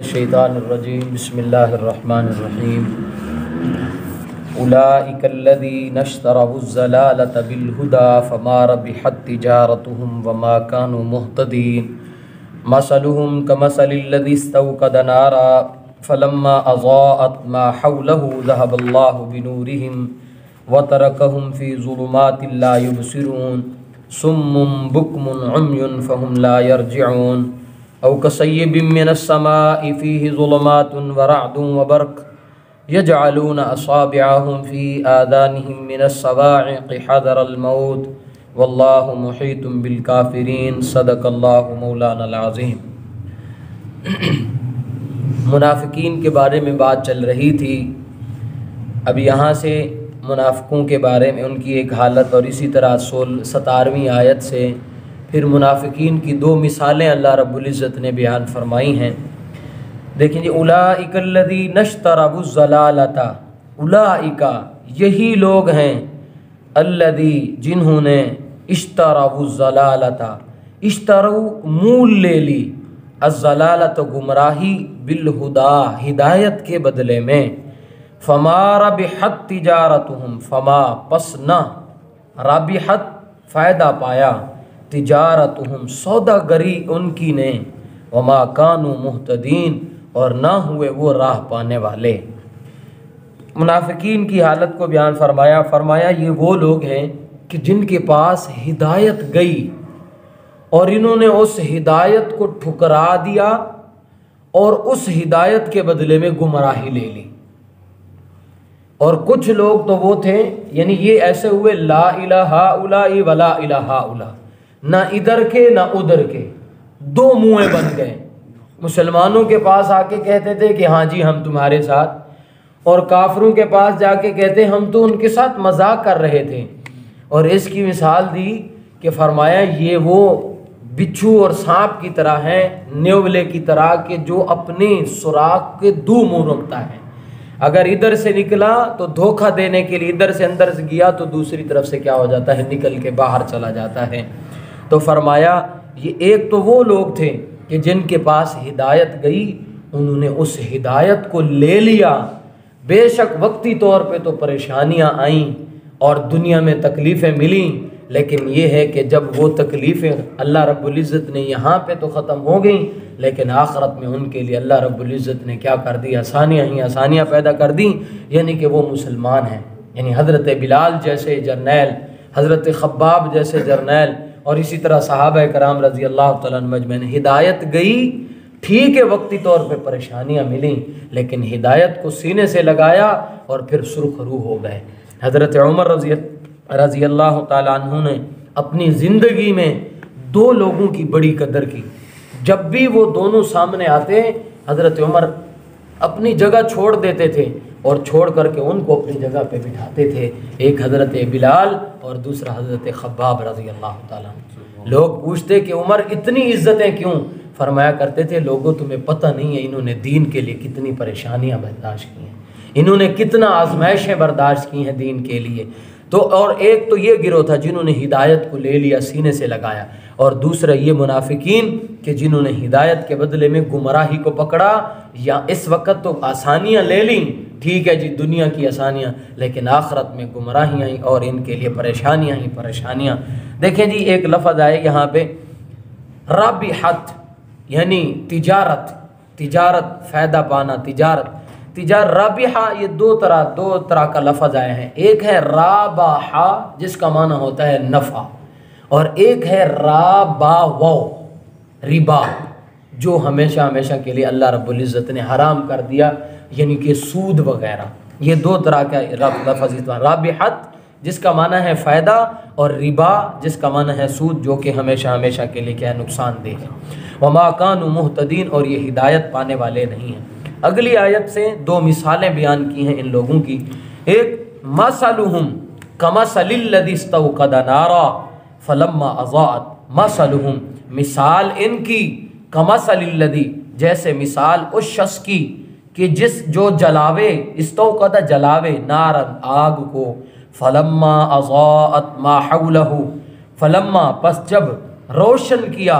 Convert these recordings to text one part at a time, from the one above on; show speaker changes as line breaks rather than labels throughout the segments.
शैतानरजीम बसमीम उलाइकल्लदीनश्तरबुज़्ज़लालत बिलहुदा फमा रबिहत तिजारतुहुम वमा कानू मुहतदीन। मसलुहुम कमसलिल्लज़ी इस्तौक़द नारा, फलम्मा अज़ाअत मा हौलहु ज़हबल्लाहु बिनूरिहिम व तरकहुम फ़ी ज़ुलुमातिन ला युबसिरून। सुम्मुम बुक्मुन उम्युन, फ़हुम ला यरजिऊन। औ कसय्यबिम मिनस्समाइ फ़ीहि ज़ुलुमातुन व रअदुन व बर्क़ यजअलून असाबिअहुम फ़ी आदानिहिम मिनस्सवाइक़ हज़रल मौत। वल्लाहु मुहीतुम बिल काफ़िरीन। सदक़ल्लाहु मौलाना अज़ीम। मुनाफिकीन के बारे में बात चल रही थी। अब यहाँ से मुनाफिकों के बारे में उनकी एक हालत और इसी तरह सोल सतारवीं आयत से फिर मुनाफिकीन की दो मिसालें अल्लाह रब्बुल ने बयान फरमाई हैं। देखें जी उलाइकल्लदी नश्तरबुज़लालता उलाइका यही लोग हैं अल्लदी जिन्होंने इश्तरबुज़लालता इश्तरु मूल ले ली, अज़लालत गुमराही बिलहुदा, हिदायत के बदले में। फमा रबिहत तिजारत फमा पसना, रबिहत फ़ायदा पाया। तिजारत सौदागरी उनकी ने वमा कानू मुहतदीन, और ना हुए वो राह पाने वाले। मुनाफिकीन की हालत को बयान फरमाया फरमाया, ये वो लोग हैं कि जिनके पास हिदायत गई, और इन्होंने उस हिदायत को ठुकरा दिया, और उस हिदायत के बदले में गुमराही ले ली। और कुछ लोग तो वो थे, यानी ये ऐसे हुए, ला इलाहा उला वला इलाहा उला। ना इधर के, ना उधर के। दो मुँह बन गए। मुसलमानों के पास आके कहते थे कि हाँ जी, हम तुम्हारे साथ। और काफरों के पास जाके कहते, हम तो उनके साथ मज़ाक कर रहे थे। और इसकी मिसाल दी कि फरमाया, ये वो बिच्छू और सांप की तरह हैं, नेवले की तरह के जो अपने सुराख के दो मुँह रखता है। अगर इधर से निकला तो धोखा देने के लिए, इधर से अंदर से गया तो दूसरी तरफ़ से क्या हो जाता है? निकल के बाहर चला जाता है। तो फरमाया, ये एक तो वो लोग थे कि जिनके पास हिदायत गई, उन्होंने उस हिदायत को ले लिया। बेशक वक्ती तौर पे तो परेशानियाँ आईं और दुनिया में तकलीफ़ें मिली, लेकिन ये है कि जब वो तकलीफ़ें अल्लाह रब्बुल इज़्ज़त ने यहाँ पे तो ख़त्म हो गई, लेकिन आखरत में उनके लिए अल्लाह रब्बुल इज़्ज़त ने क्या कर दी? आसानियाँ ही आसानियाँ पैदा कर दी, यानी कि वो मुसलमान हैं। यानी हज़रत बिलाल जैसे जर्नैल, हज़रत खब्बाब जैसे जर्नैल और इसी तरह साहब कराम रज़ी अल्लाह तजमैन हिदायत गई, ठीक है, वक्ती तौर पे परेशानियाँ मिली, लेकिन हिदायत को सीने से लगाया और फिर सुरखरू हो गए। हज़रत उमर रज़ी रज़ी अल्लाह तु ने अपनी ज़िंदगी में दो लोगों की बड़ी कदर की। जब भी वो दोनों सामने आते, हज़रत उमर अपनी जगह छोड़ देते थे और छोड़ करके उनको अपनी जगह पे बिठाते थे। एक हज़रत बिलाल और दूसरा हज़रत खब्बाब रज़ी अल्लाह लोग पूछते कि, उमर, इतनी इज्जतें क्यों? फरमाया करते थे, लोगों, तुम्हें पता नहीं है, इन्होंने दीन के लिए कितनी परेशानियाँ बर्दाश्त की हैं। इन्होंने कितना आजमाइशें बर्दाश्त की हैं दीन के लिए। तो और एक तो ये गिरोह था जिन्होंने हिदायत को ले लिया, सीने से लगाया। और दूसरा ये मुनाफिकीन कि जिन्होंने हिदायत के बदले में गुमराही को पकड़ा या इस वक्त तो आसानियाँ ले ली। ठीक है जी, दुनिया की आसानियाँ, लेकिन आखरत में गुमराहियाँ ही और इनके लिए परेशानियाँ ही परेशानियाँ। देखें जी, एक लफज आए यहाँ पे, रबिहत, यानी तिजारत तिजारत, फ़ायदा पाना, तिजारत। तिजार, रबिहा, ये दो तरह दो तरह का लफज आए हैं। एक है राबाहा, जिसका माना होता है नफ़ा। और एक है राबा वो रिबा, जो हमेशा हमेशा के लिए अल्लाह रब्बुल इज़्ज़त ने हराम कर दिया, यानी कि सूद वगैरह। ये दो तरह का लफज राबिहत, जिसका माना है फ़ायदा, और रिबा, जिसका माना है सूद, जो कि हमेशा हमेशा के लिए क्या नुकसान दे वमा कान मुहतदीन, और ये हिदायत पाने वाले नहीं हैं। अगली आयत से दो मिसालें बयान की हैं इन लोगों की। एक मसलुम कमसलिल्लदिस्तनारा फलम्मा अज़ात मसलुम मिसाल इनकी, कमसलिल्लदी, जैसे मिसाल उस शख्स की, कि जिस जो जलावे इस्तौकदा जलावे नारन आग को। फलम्मा अज़ात माहलहू फलम्मा पस जब रोशन किया,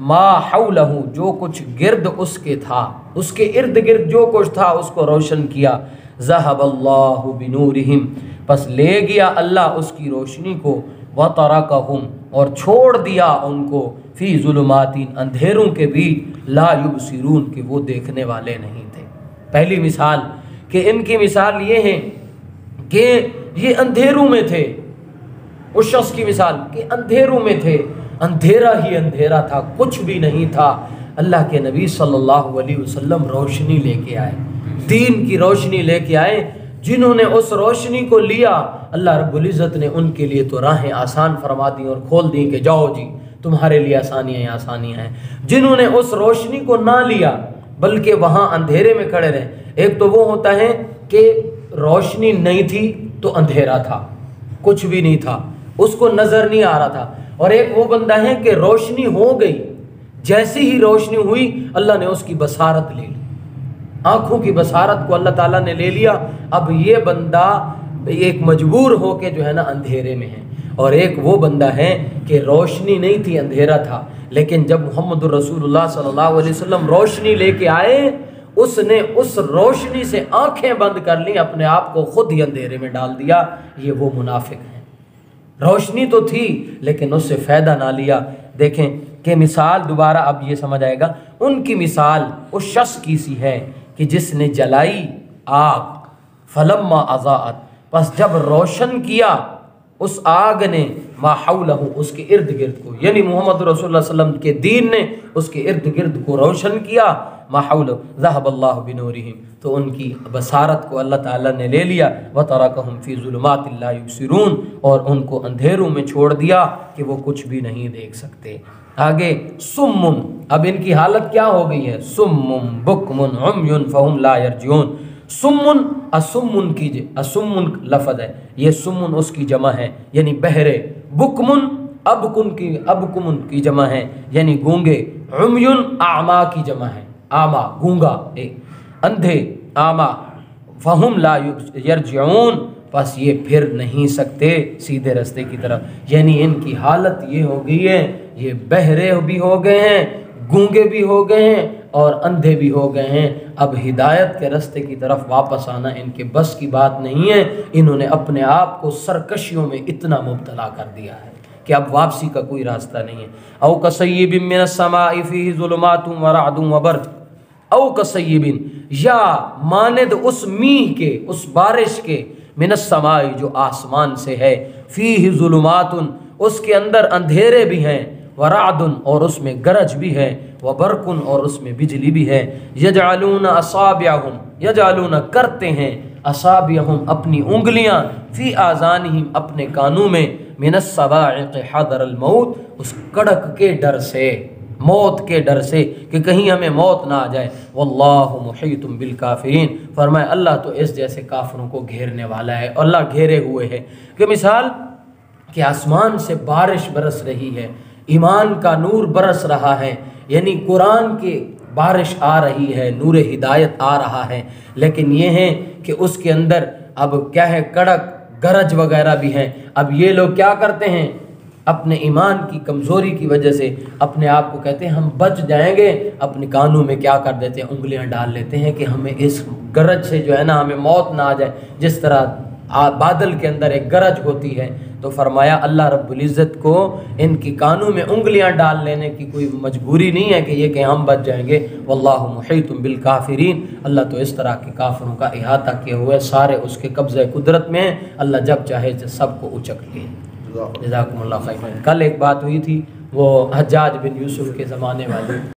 मा हौलहू, जो कुछ गिर्द उसके था। उसके इर्द गिर्द जो कुछ था, उसको रोशन किया। जहब अल्लाह बिनूरहिम। बस ले गया अल्लाह उसकी रोशनी को। व तरकहुम और छोड़ दिया उनको। फ़ी जुलमातिन अंधेरों के बीच ला युबसिरून कि वो देखने वाले नहीं थे। पहली मिसाल कि इनकी मिसाल ये है कि ये अंधेरों में थे। उस शख्स की मिसाल कि अंधेरों में थे। अंधेरा ही अंधेरा था, कुछ भी नहीं था। अल्लाह के नबी सल्लल्लाहु अलैहि वसल्लम रोशनी लेके आए। दीन की रोशनी लेके आए जिन्होंने उस रोशनी को लिया, अल्लाह रब्बुल इज़्ज़त ने उनके लिए तो राहें आसान फरमा दी और खोल दी कि जाओ जी, तुम्हारे लिए आसानियाँ आसानियाँ हैं। जिन्होंने उस रोशनी को ना लिया, बल्कि वहाँ अंधेरे में खड़े रहे। एक तो वो होता है कि रोशनी नहीं थी तो अंधेरा था, कुछ भी नहीं था, उसको नज़र नहीं आ रहा था। और एक वो बंदा है कि रोशनी हो गई, जैसी ही रोशनी हुई, अल्लाह ने उसकी बसारत ले ली। आँखों की बसारत को अल्लाह ताला ने ले लिया। अब ये बंदा एक मजबूर हो के जो है ना अंधेरे में है। और एक वो बंदा है कि रोशनी नहीं थी, अंधेरा था। लेकिन जब मोहम्मद रसूलुल्लाह सल्लल्लाहु अलैहि वसल्लम रोशनी लेके आए, उसने उस रोशनी से आँखें बंद कर ली, अपने आप को खुद ही अंधेरे में डाल दिया। ये वो मुनाफिक है। रोशनी तो थी, लेकिन उससे फ़ायदा ना लिया। देखें कि मिसाल दोबारा अब ये समझ आएगा। उनकी मिसाल उस शख्स की सी है कि जिसने जलाई आग फलम्मा अजात बस जब रोशन किया उस आग ने माहौलहू उसके इर्द गिर्द को, यानी मोहम्मद रसोल्ला के दीन ने उसके इर्द गिर्द को रोशन किया माहौल जहबल्ला बिनूरहिम तो उनकी बसारत को अल्लाह ताला ने ले लिया, व तरकहम फ़ी ज़ुलमातिल्लायुबसिरून और उनको अंधेरों में छोड़ दिया कि वो कुछ भी नहीं देख सकते। आगे सुमुन अब इनकी हालत क्या हो गई है? सुमुन बुकमुन, उमयुन, फ़हुम ला सुमुन असुमुन कीजिए असुमुन लफज है, ये सुमुन उसकी जमा है, यानी बहरे, बुकमुन, अबकुन की, अबकुमुन की जमा है, यानी गूँगे, उमयुन, आमा की जमा है, आमा, गूँगा, ए, अंधे, आमा, फहुम ला यरजून बस ये फिर नहीं सकते, सीधे रास्ते की तरफ़, यानी इनकी हालत ये हो गई है, ये बहरे भी हो गए हैं, गूँगे भी हो गए हैं और अंधे भी हो गए हैं। अब हिदायत के रास्ते की तरफ़ वापस आना इनके बस की बात नहीं है। इन्होंने अपने आप को सरकशियों में इतना मुबतला कर दिया है कि अब वापसी का कोई रास्ता नहीं है। औ कसैबिन समाफ़ी जुलमातुम वरादुम वबर औ कसैबिन या मानद उस मीह के, उस बारिश के मिनसमाई जो आसमान से है। फ़ी जुलमातुन, उसके अंदर अंधेरे भी हैं। वरादुन, और उसमें गरज भी है व बरकुन और उसमें बिजली भी है। यजालून असाब्याहम यजालून करते हैं, असाब्याहम अपनी उंगलियाँ, फ़ी आज़ान अपने कानों में मिनसबाक़ हदर मौत, उस कड़क के डर से, मौत के डर से कि कहीं हमें मौत ना आ जाए। वल्लाह मुहीतुम बिल काफिरीन। फरमाए, अल्लाह तो इस जैसे काफरों को घेरने वाला है अल्लाह घेरे हुए है। कि मिसाल, कि आसमान से बारिश बरस रही है ईमान का नूर बरस रहा है, यानी कुरान के बारिश आ रही है, नूर हिदायत आ रहा है। लेकिन ये है कि उसके अंदर अब क्या है, कड़क गरज वगैरह भी हैं। अब ये लोग क्या करते हैं? अपने ईमान की कमज़ोरी की वजह से अपने आप को कहते हैं, हम बच जाएँगे। अपने कानों में क्या कर देते हैं? उंगलियाँ डाल लेते हैं कि हमें इस गरज से जो है ना, हमें मौत ना आ जाए। जिस तरह बादल के अंदर एक गरज होती है तो फरमाया अल्लाह रब्बुल इज़्ज़त को इनकी कानों में उंगलियाँ डाल लेने की कोई मजबूरी नहीं है कि ये कि हम बच जाएँगे। वल्लाह मुहीतुम बिल काफिरीन। अल्लाह तो इस तरह के काफरों का अहाता किए हुए सारे उसके कब्ज़े कुदरत में अल्लाह जब चाहे सबको उचक ले। जजाकुम कल एक बात हुई थी वो हज्जाज बिन यूसुफ के ज़माने वाली।